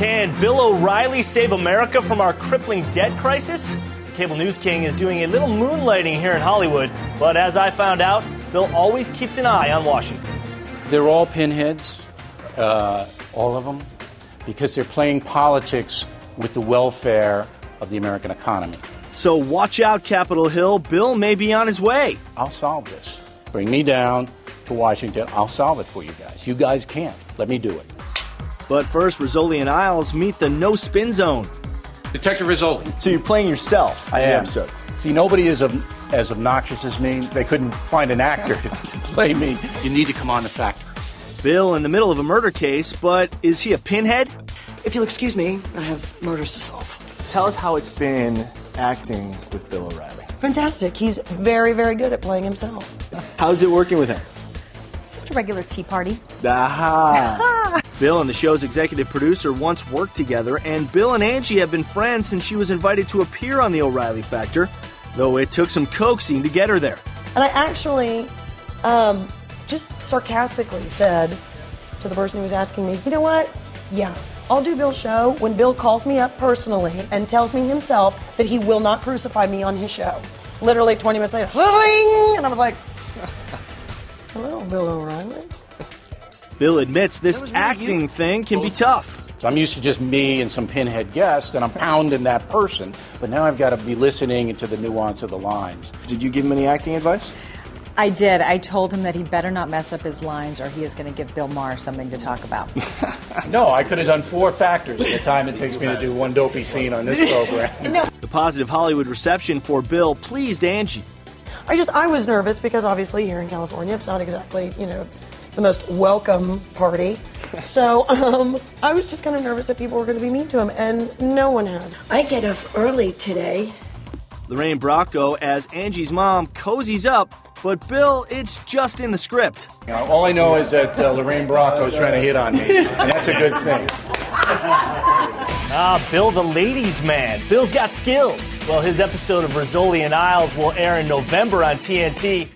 Can Bill O'Reilly save America from our crippling debt crisis? The Cable News King is doing a little moonlighting here in Hollywood, but as I found out, Bill always keeps an eye on Washington. They're all pinheads, uh, all of them, because they're playing politics with the welfare of the American economy. So watch out, Capitol Hill. Bill may be on his way. I'll solve this. Bring me down to Washington. I'll solve it for you guys. You guys can't. Let me do it. But first, Rizzoli and Isles meet the no spin zone. Detective Rizzoli. So you're playing yourself I in the am. episode. See, nobody is ob- as obnoxious as me. They couldn't find an actor to, to play me. You need to come on the factory. Bill in the middle of a murder case, but is he a pinhead? If you'll excuse me, I have murders to solve. Tell us how it's been acting with Bill O'Reilly. Fantastic. He's very, very good at playing himself. How's it working with him? Just a regular tea party. Aha! Bill and the show's executive producer once worked together, and Bill and Angie have been friends since she was invited to appear on The O'Reilly Factor, though it took some coaxing to get her there. And I actually um, just sarcastically said to the person who was asking me, you know what? Yeah, I'll do Bill's show when Bill calls me up personally and tells me himself that he will not crucify me on his show. Literally 20 minutes later, and I was like, hello, Bill O'Reilly. Bill admits this acting thing can be tough. So I'm used to just me and some pinhead guests, and I'm pounding that person. But now I've got to be listening to the nuance of the lines. Did you give him any acting advice? I did. I told him that he better not mess up his lines or he is going to give Bill Maher something to talk about. No, I could have done four factors in the time it takes me to do one dopey scene on this program. The positive Hollywood reception for Bill pleased Angie. I just I was nervous because obviously here in California it's not exactly you know the most welcome party. So um, I was just kind of nervous that people were going to be mean to him, and no one has. I get up early today. Lorraine Bracco as Angie's mom cozies up, but Bill, it's just in the script. You know, all I know is that uh, Lorraine Bracco is trying to hit on me, and that's a good thing. Ah, Bill the ladies' man. Bill's got skills. Well, his episode of Rizzoli and Isles will air in November on TNT.